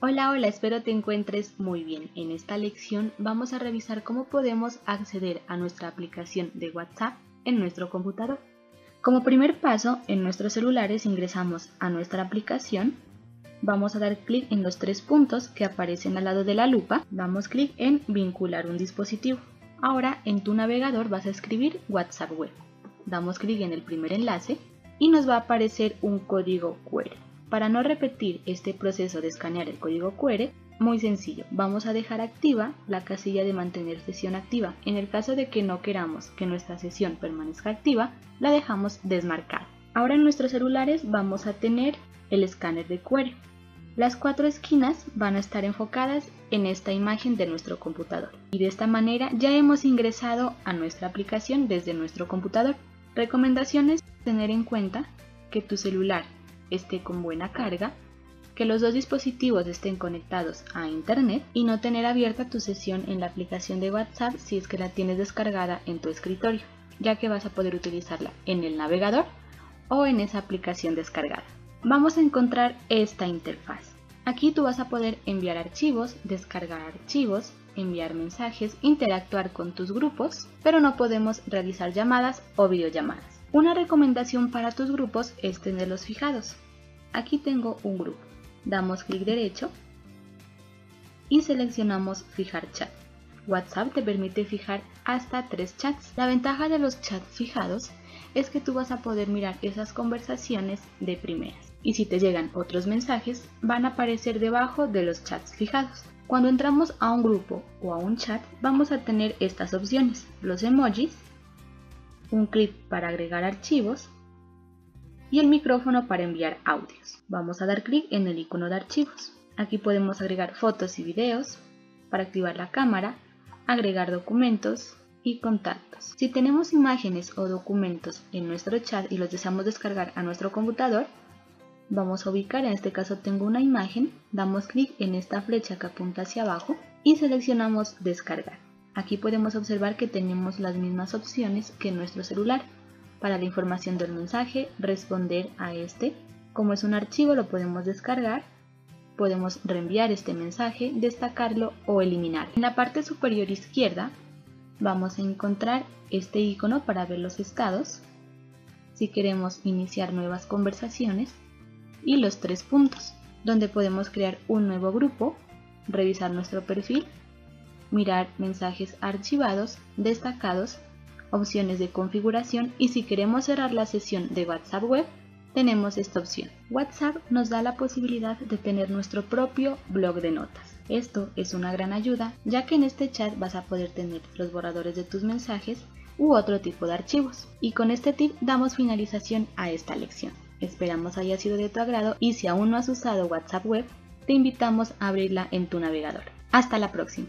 Hola, hola, espero te encuentres muy bien. En esta lección vamos a revisar cómo podemos acceder a nuestra aplicación de WhatsApp en nuestro computador. Como primer paso, en nuestros celulares ingresamos a nuestra aplicación, vamos a dar clic en los tres puntos que aparecen al lado de la lupa, damos clic en vincular un dispositivo. Ahora en tu navegador vas a escribir WhatsApp Web. Damos clic en el primer enlace y nos va a aparecer un código QR. Para no repetir este proceso de escanear el código QR, muy sencillo, vamos a dejar activa la casilla de mantener sesión activa. En el caso de que no queramos que nuestra sesión permanezca activa, la dejamos desmarcada. Ahora en nuestros celulares vamos a tener el escáner de QR. Las cuatro esquinas van a estar enfocadas en esta imagen de nuestro computador. Y de esta manera ya hemos ingresado a nuestra aplicación desde nuestro computador. Recomendaciones, tener en cuenta que tu celular esté con buena carga, que los dos dispositivos estén conectados a Internet y no tener abierta tu sesión en la aplicación de WhatsApp si es que la tienes descargada en tu escritorio, ya que vas a poder utilizarla en el navegador o en esa aplicación descargada. Vamos a encontrar esta interfaz. Aquí tú vas a poder enviar archivos, descargar archivos, enviar mensajes, interactuar con tus grupos, pero no podemos realizar llamadas o videollamadas. Una recomendación para tus grupos es tenerlos fijados. Aquí tengo un grupo. Damos clic derecho y seleccionamos fijar chat. WhatsApp te permite fijar hasta tres chats. La ventaja de los chats fijados es que tú vas a poder mirar esas conversaciones de primeras. Y si te llegan otros mensajes, van a aparecer debajo de los chats fijados. Cuando entramos a un grupo o a un chat, vamos a tener estas opciones, los emojis, un clip para agregar archivos y el micrófono para enviar audios. Vamos a dar clic en el icono de archivos. Aquí podemos agregar fotos y videos, para activar la cámara, agregar documentos y contactos. Si tenemos imágenes o documentos en nuestro chat y los deseamos descargar a nuestro computador, vamos a ubicar, en este caso tengo una imagen, damos clic en esta flecha que apunta hacia abajo y seleccionamos descargar. Aquí podemos observar que tenemos las mismas opciones que nuestro celular. Para la información del mensaje, responder a este. Como es un archivo lo podemos descargar. Podemos reenviar este mensaje, destacarlo o eliminar. En la parte superior izquierda vamos a encontrar este icono para ver los estados. Si queremos iniciar nuevas conversaciones y los tres puntos, donde podemos crear un nuevo grupo, revisar nuestro perfil mirar mensajes archivados, destacados, opciones de configuración y si queremos cerrar la sesión de WhatsApp Web, tenemos esta opción. WhatsApp nos da la posibilidad de tener nuestro propio blog de notas. Esto es una gran ayuda ya que en este chat vas a poder tener los borradores de tus mensajes u otro tipo de archivos. Y con este tip damos finalización a esta lección. Esperamos haya sido de tu agrado y si aún no has usado WhatsApp Web, te invitamos a abrirla en tu navegador. Hasta la próxima.